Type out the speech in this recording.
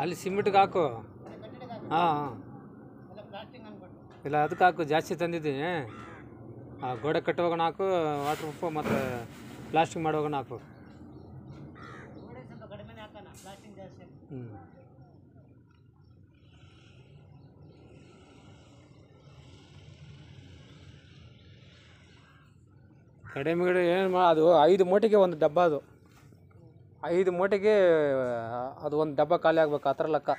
ಅಲ್ಲಿ ಸಿಮೆಂಟ್ಗೆ ಹಾಕು. ಹಾಂ ಇಲ್ಲ, ಅದಕ್ಕೆ ಹಾಕು. ಜಾಸ್ತಿ ತಂದಿದ್ದೀನಿ. ಆ, ಗೋಡೆ ಕಟ್ಟುವಾಗ ಹಾಕು ವಾಟರ್ ಪ್ರೂಫ್ ಮತ್ತು ಪ್ಲಾಸ್ಟಿಕ್ ಮಾಡುವಾಗ ಹಾಕು. ಹ್ಞೂ ಕಡಿಮೆ ಗಿಡ ಏನು ಮಾ ಅದು ಐದು ಮೂಟೆಗೆ ಒಂದು ಡಬ್ಬ ಅದು. ಐದು ಮೂಟೆಗೆ ಅದು ಒಂದು ಡಬ್ಬ ಖಾಲಿ ಆಗ್ಬೇಕು ಆ ಥರ ಲೆಕ್ಕ.